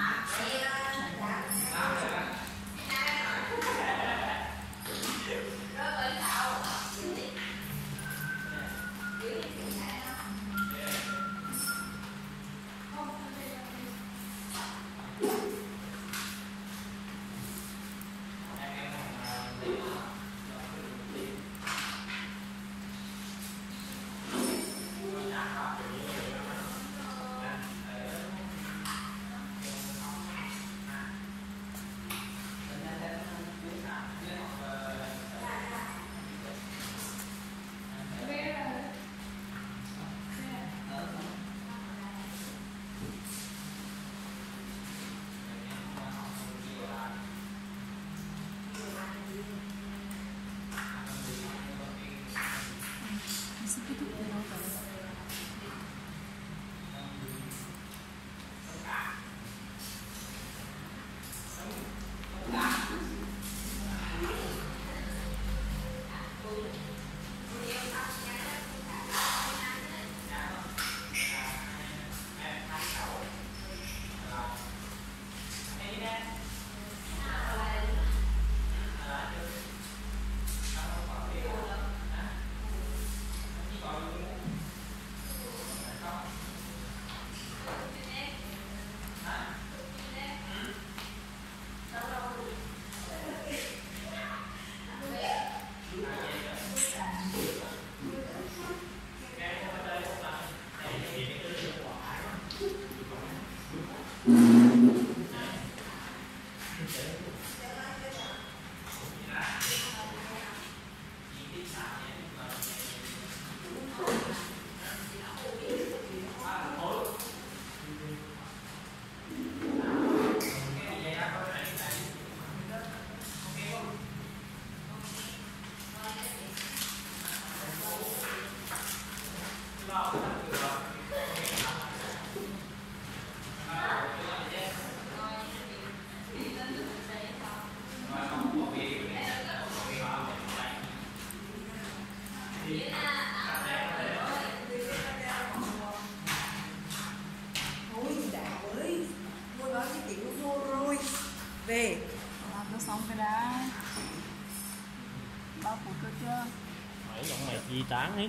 Yeah. Ôi đạo ơi Mua nói cái kiểu nó vô rồi Về làm nó xong cái đã bao phút cơ chưa? Mấy giọng mày di tán hết.